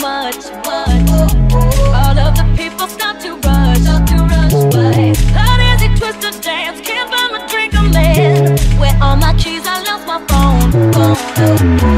much, much. All of the people stop to rush, stop to rush, but not easy twist or dance. Can't find my drink, I'm mad. Where all my keys? I lost my phone. phone.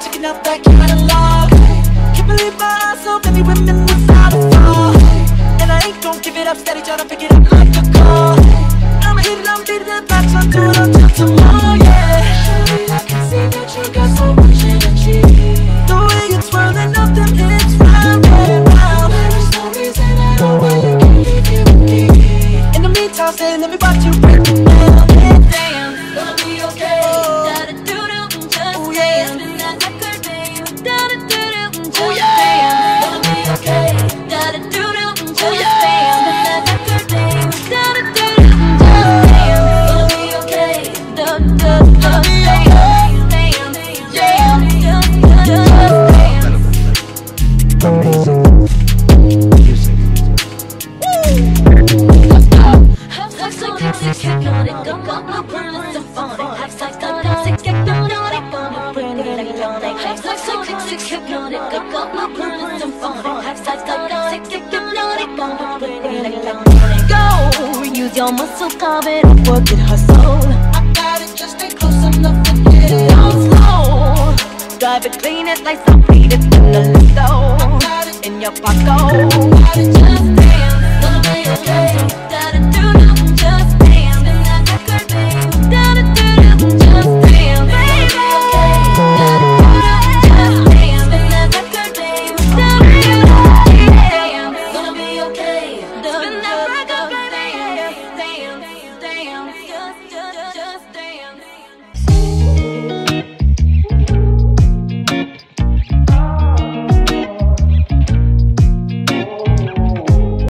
checking out that kind of love. Can't believe my eyes, so many women without a flaw And I ain't gon' give it up, steady tryna pick it up like a call I'ma hit it, I'm beating it back, tryna do it up till tomorrow, yeah. symphonic, I'm a blueprint symphonic. Half-life galactic, hypnotic, I'm a brilliant ionic. Half-life sonic, six hypnotic, I'm a blueprint symphonic. Half-life galactic, hypnotic, I'm a brilliant ionic. Go! Use your muscle, carve it up, work it, hustle. I got it, just stay close, I'm not forgetting. Down slow. Drive it, clean it, like some weed, it's gonna let go. In your pocket, just